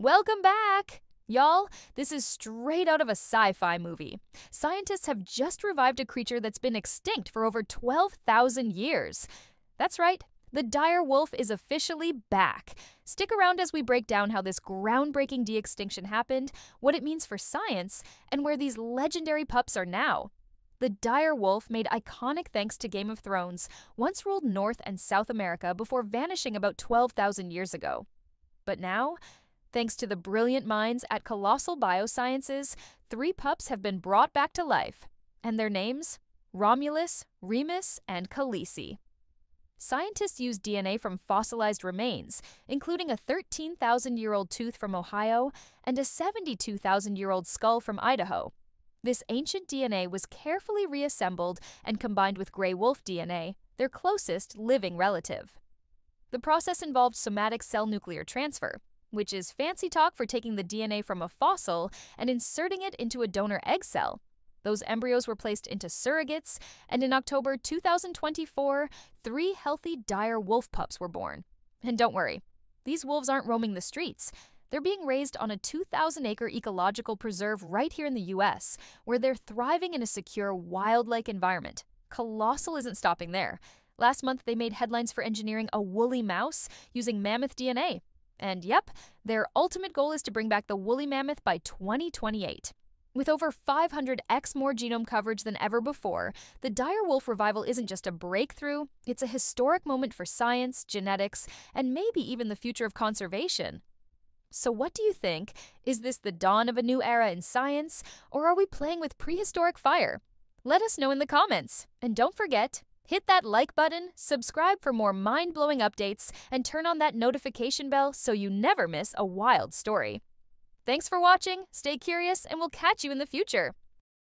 Welcome back! Y'all, this is straight out of a sci fi movie. Scientists have just revived a creature that's been extinct for over 12,000 years. That's right, the dire wolf is officially back. Stick around as we break down how this groundbreaking de extinction happened, what it means for science, and where these legendary pups are now. The dire wolf, made iconic thanks to Game of Thrones, once ruled North and South America before vanishing about 12,000 years ago. But now, thanks to the brilliant minds at Colossal Biosciences, three pups have been brought back to life. And their names? Romulus, Remus, and Khaleesi. Scientists used DNA from fossilized remains, including a 13,000 year old tooth from Ohio and a 72,000 year old skull from Idaho. This ancient DNA was carefully reassembled and combined with gray wolf DNA, their closest living relative. The process involved somatic cell nuclear transfer, which is fancy talk for taking the DNA from a fossil and inserting it into a donor egg cell. Those embryos were placed into surrogates, and in October 2024, three healthy dire wolf pups were born. And don't worry, these wolves aren't roaming the streets. They're being raised on a 2,000 acre ecological preserve right here in the US, where they're thriving in a secure, wild like environment. Colossal isn't stopping there. Last month, they made headlines for engineering a woolly mouse using mammoth DNA. And yep, their ultimate goal is to bring back the woolly mammoth by 2028. With over 500x more genome coverage than ever before, the dire wolf revival isn't just a breakthrough, it's a historic moment for science, genetics, and maybe even the future of conservation. So, what do you think? Is this the dawn of a new era in science, or are we playing with prehistoric fire? Let us know in the comments. And don't forget, hit that like button, subscribe for more mind blowing updates, and turn on that notification bell so you never miss a wild story. Thanks for watching, stay curious, and we'll catch you in the future.